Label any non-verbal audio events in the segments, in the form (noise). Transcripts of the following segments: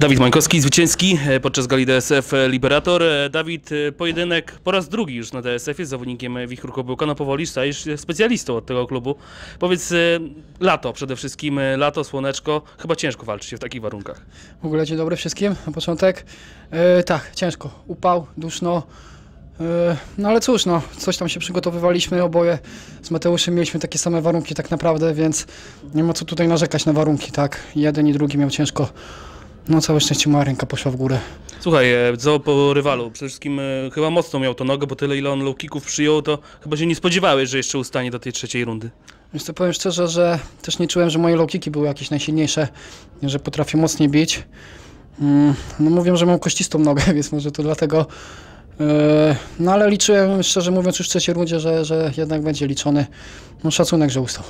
Dawid Mańkowski, zwycięski e, podczas gali DSF Liberator. E, Dawid, e, pojedynek po raz drugi już na DSF jest zawodnikiem Wichru Kobyłka. No powoli stajesz specjalistą od tego klubu. Powiedz, e, lato przede wszystkim, e, lato, słoneczko. Chyba ciężko walczyć się w takich warunkach. W ogóle dzień dobry wszystkim na początek. E, tak, ciężko. Upał, duszno. E, no ale cóż, no, coś tam się przygotowywaliśmy oboje. Z Mateuszem mieliśmy takie same warunki tak naprawdę, więc nie ma co tutaj narzekać na warunki, tak. Jeden i drugi miał ciężko. No całe szczęście moja ręka poszła w górę. Słuchaj, e, co po rywalu? Przede wszystkim e, chyba mocno miał to nogę, bo tyle ile on low kicków przyjął, to chyba się nie spodziewałeś, że jeszcze ustanie do tej trzeciej rundy. Więc to powiem szczerze, że też nie czułem, że moje low kicki były jakieś najsilniejsze, że potrafię mocniej bić. Mm, No mówią, że mam kościstą nogę, (laughs) więc może to dlatego. Yy, No ale liczyłem, szczerze mówiąc, już w trzeciej rundzie, że, że jednak będzie liczony. No szacunek, że ustał.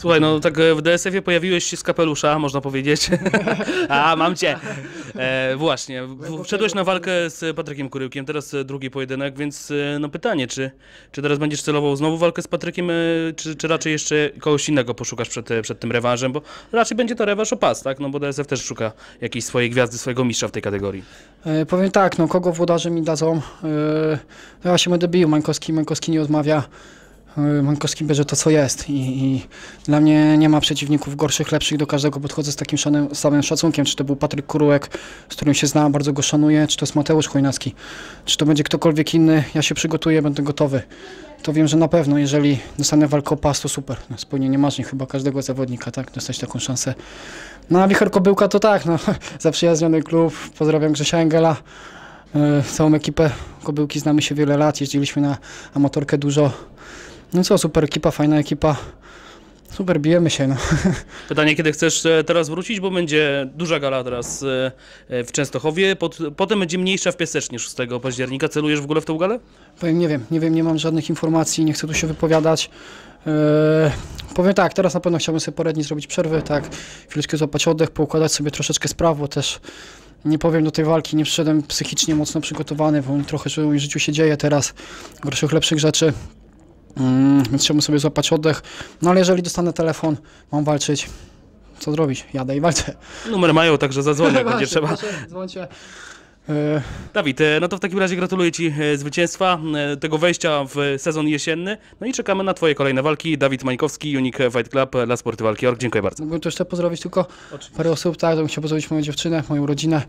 Słuchaj, no tak e, w DSF-ie pojawiłeś się z kapelusza, można powiedzieć. (laughs) A, mam cię. E, właśnie, w- wszedłeś na walkę z Patrykiem Kuryłkiem, teraz e, drugi pojedynek, więc e, no pytanie, czy, czy teraz będziesz celował znowu walkę z Patrykiem, e, czy, czy raczej jeszcze kogoś innego poszukasz przed, e, przed tym rewanżem, bo raczej będzie to rewanż o pas, tak? No bo DSF też szuka jakiejś swojej gwiazdy, swojego mistrza w tej kategorii. Yy, Powiem tak, no kogo włodarze mi dadzą, yy, to ja się będę bił, Mańkowski, Mańkowski nie odmawia. Yy, Mańkowski bierze to, co jest. I, i dla mnie nie ma przeciwników gorszych, lepszych, do każdego podchodzę z takim szanem, samym szacunkiem, czy to był Patryk Kurułek, z którym się znam, bardzo go szanuję, czy to jest Mateusz Chojnacki, czy to będzie ktokolwiek inny, ja się przygotuję, będę gotowy. To wiem, że na pewno, jeżeli dostanę walkę o pas, to super, no, spełnienie marzeń chyba każdego zawodnika, tak, dostać taką szansę. No a Wicher Kobyłka to tak, no, (laughs) zaprzyjaźniony klub, pozdrawiam Grzesia Engela, yy, całą ekipę Kobyłki znamy się wiele lat, jeździliśmy na amatorkę dużo. No co, super ekipa, fajna ekipa. Super, bijemy się. No. (laughs) Pytanie, kiedy chcesz e, teraz wrócić, bo będzie duża gala teraz e, e, w Częstochowie, pod, potem będzie mniejsza w Piasecznie 6 października. Celujesz w ogóle w tą galę? Powiem, nie wiem, nie wiem, nie mam żadnych informacji, nie chcę tu się wypowiadać. Powiem tak, teraz na pewno chciałbym sobie poradnić, zrobić przerwę, tak, chwileczkę złapać oddech, poukładać sobie troszeczkę spraw, bo też nie powiem do tej walki, nie przyszedłem psychicznie mocno przygotowany, bo trochę w moim życiu się dzieje teraz, gorszych, lepszych rzeczy. Mm, więc chciałbym sobie złapać oddech. No ale jeżeli dostanę telefon, mam walczyć, co zrobić? Jadę i walczę. Numer mają, także zadzwonię, jak (laughs) będzie trzeba. Dzwońcie. Dawid, e, no to w takim razie gratuluję Ci e, zwycięstwa, e, tego wejścia w sezon jesienny. No i czekamy na Twoje kolejne walki. Dawid Mańkowski, Unique Fight Club dla Sporty Walki.org. Dziękuję bardzo. Mógłbym tu jeszcze pozdrowić tylko parę osób, tak, bym chciał pozdrowić moją dziewczynę, moją rodzinę,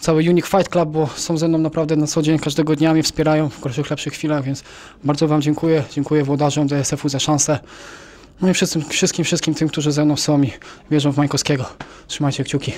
cały Unique Fight Club, bo są ze mną naprawdę na co dzień, każdego dnia mnie wspierają w gorszych, lepszych chwilach, więc bardzo Wam dziękuję, dziękuję włodarzom DSF-u za szansę. No i wszystkim, wszystkim, wszystkim tym, którzy ze mną są i wierzą w Majkowskiego. Trzymajcie kciuki.